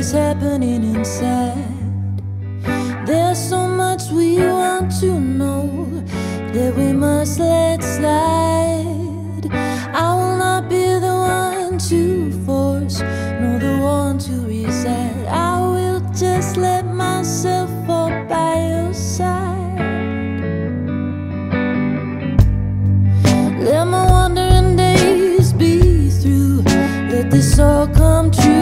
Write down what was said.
is happening inside. There's so much we want to know that we must let slide. I will not be the one to force, nor the one to reset. I will just let myself fall by your side. Let my wandering days be through. Let this all come true.